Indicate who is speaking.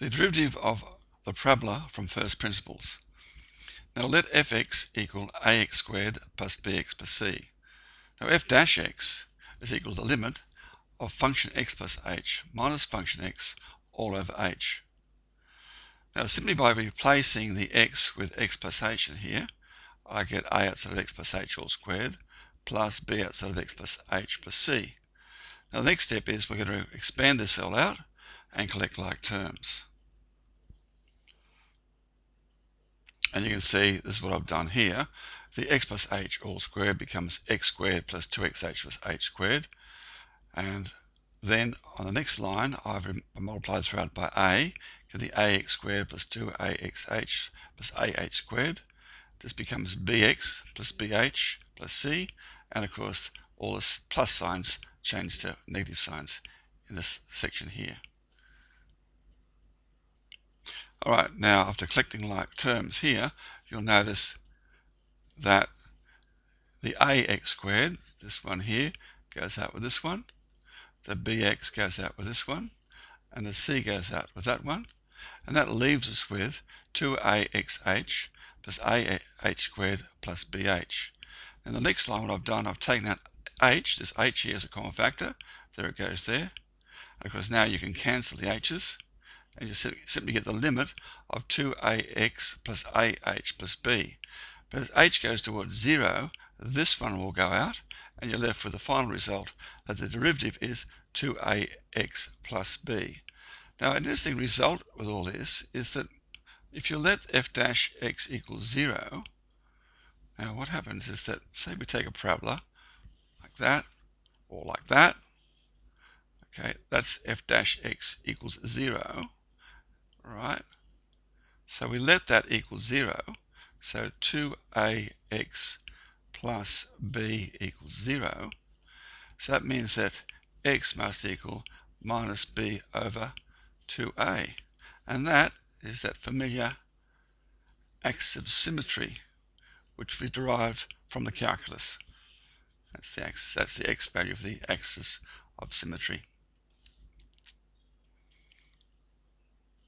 Speaker 1: the derivative of the parabola from first principles. Now let fx equal ax squared plus bx plus c. Now f dash x is equal to the limit of function x plus h minus function x all over h. Now simply by replacing the x with x plus h in here, I get a outside of x plus h all squared plus b outside of x plus h plus c. Now the next step is we're going to expand this all out and collect like terms. And you can see this is what I've done here. The x plus h all squared becomes x squared plus 2xh plus h squared. And then on the next line, I've multiplied this out by a, to the ax squared plus 2axh plus ah squared. This becomes bx plus bh plus c. And of course, all the plus signs change to negative signs in this section here. Alright, now after collecting like terms here, you'll notice that the ax squared, this one here, goes out with this one, the bx goes out with this one, and the c goes out with that one, and that leaves us with 2axh plus ah squared plus bh. And the next line, what I've done, I've taken out h, this h here is a common factor, there it goes there. Course now you can cancel the h's, and you simply get the limit of 2ax plus ah plus b. But as h goes towards 0, this one will go out, and you're left with the final result that the derivative is 2ax plus b. Now, an interesting result with all this is that if you let f dash x equals 0, now what happens is that, say we take a parabola like that, or like that, okay, that's f dash x equals 0, right? So we let that equal 0. So 2ax plus b equals 0. So that means that x must equal minus b over 2a. And that is that familiar axis of symmetry which we derived from the calculus. That's the, axis, that's the x value of the axis of symmetry.